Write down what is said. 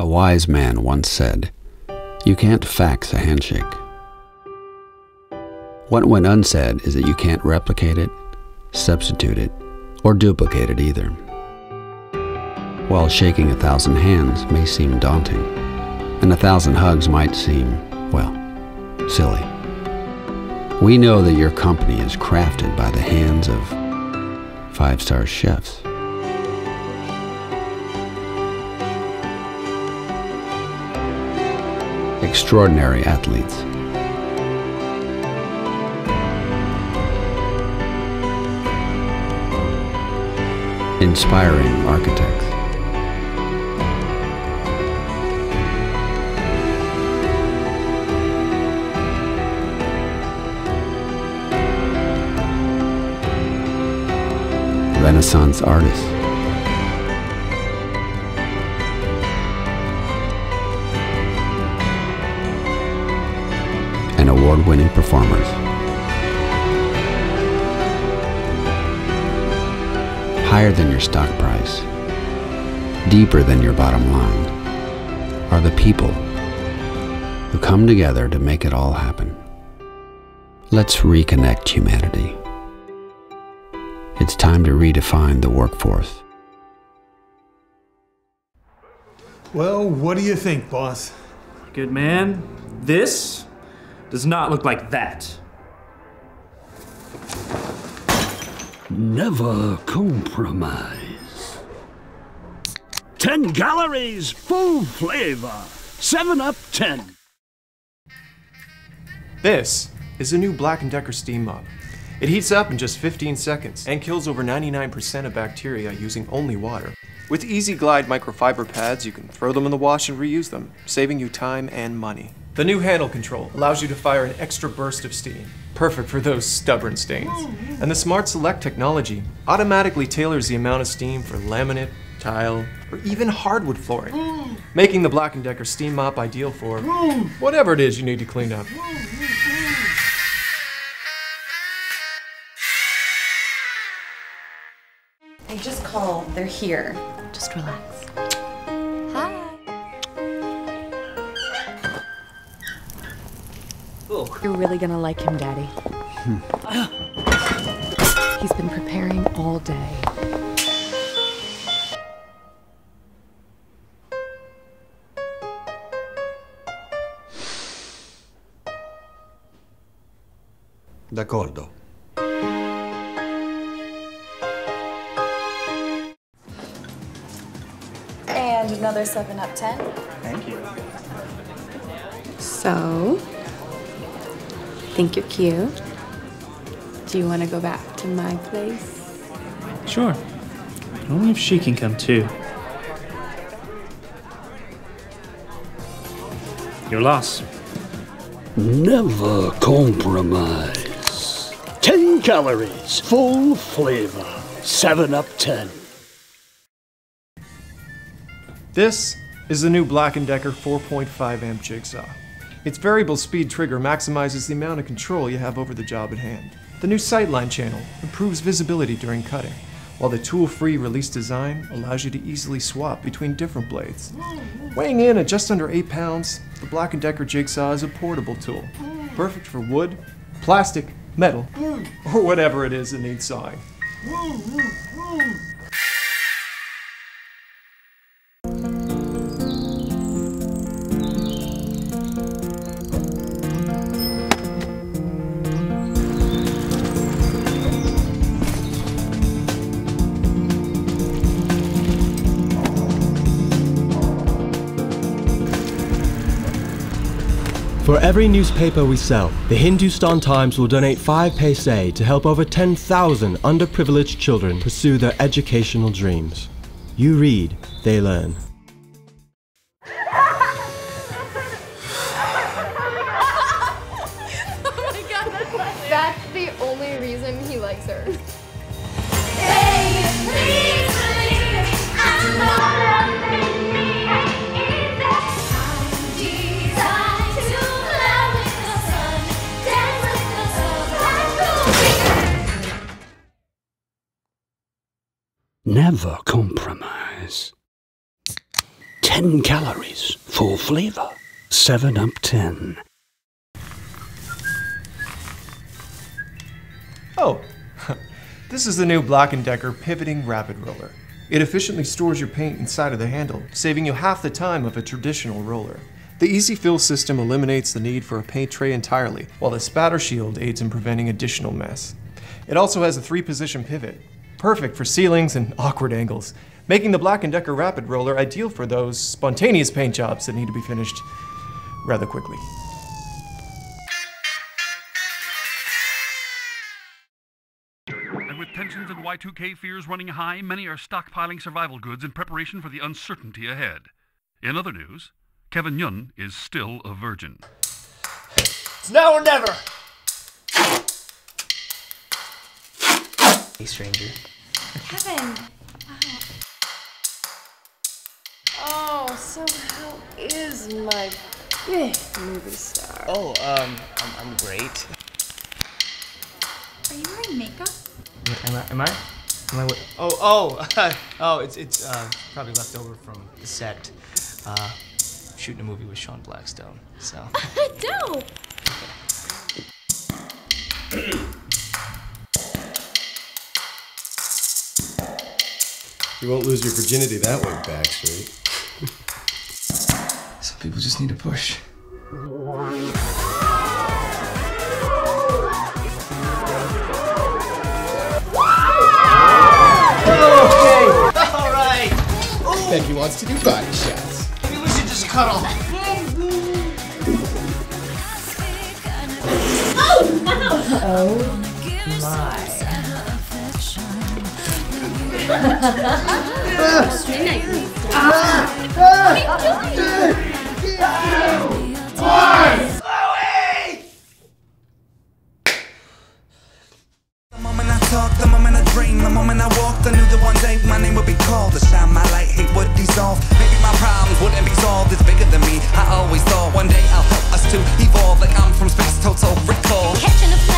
A wise man once said, You can't fax a handshake. What went unsaid is that you can't replicate it, substitute it, or duplicate it either. While shaking a thousand hands may seem daunting, and a thousand hugs might seem, well, silly. We know that your company is crafted by the hands of five star chefs. Extraordinary athletes. Inspiring architects. Renaissance artists. And award winning performers. Higher than your stock price, deeper than your bottom line, are the people who come together to make it all happen. Let's reconnect humanity. It's time to redefine the workforce. Well, what do you think, boss? Good man. This does not look like that. Never compromise. Ten calories, full flavor. Seven up ten. This is a new Black & Decker steam mop. It heats up in just 15 seconds and kills over 99% of bacteria using only water. With Easy Glide microfiber pads, you can throw them in the wash and reuse them, saving you time and money. The new handle control allows you to fire an extra burst of steam, perfect for those stubborn stains. And the Smart Select technology automatically tailors the amount of steam for laminate, tile, or even hardwood flooring, making the Black & Decker steam mop ideal for whatever it is you need to clean up. They just called, they're here. Just relax. You're really gonna like him, Daddy. Hmm. He's been preparing all day. D'accordo. And another 7 up 10. Thank you. So, think you're cute? Do you want to go back to my place? Sure. Only if she can come too. Your loss. Never compromise. Ten calories, full flavor. Seven up ten. This is the new Black & Decker 4.5 amp jigsaw. Its variable speed trigger maximizes the amount of control you have over the job at hand. The new Sightline channel improves visibility during cutting, while the tool-free release design allows you to easily swap between different blades. Weighing in at just under 8 pounds, the Black & Decker jigsaw is a portable tool, perfect for wood, plastic, metal, or whatever it is that needs sawing. For every newspaper we sell, the Hindustan Times will donate 5 paise to help over 10,000 underprivileged children pursue their educational dreams. You read, they learn. Never compromise. 10 calories, full flavor. 7 Up 10. Oh, this is the new Black & Decker Pivoting Rapid Roller. It efficiently stores your paint inside of the handle, saving you half the time of a traditional roller. The Easy Fill system eliminates the need for a paint tray entirely, while the Spatter Shield aids in preventing additional mess. It also has a three-position pivot, perfect for ceilings and awkward angles, making the Black & Decker Rapid Roller ideal for those spontaneous paint jobs that need to be finished rather quickly. And with tensions and Y2K fears running high, many are stockpiling survival goods in preparation for the uncertainty ahead. In other news, Kevin Yun is still a virgin. It's now or never! Hey, stranger. Kevin! Oh, so how is my big movie star? Oh, um, I'm, I'm great. Are you wearing makeup? Am I? Am I? Am I what? Oh, oh, oh! It's it's uh, probably left over from the set. Uh, shooting a movie with Sean Blackstone. So. Dope! You won't lose your virginity that way, Backstreet. Some people just need a push. Okay. All right. Becky wants to do body shots. Maybe we should just cuddle. Oh my. The moment one day I'll help us to evolve like I'm from space, total recall. Catching a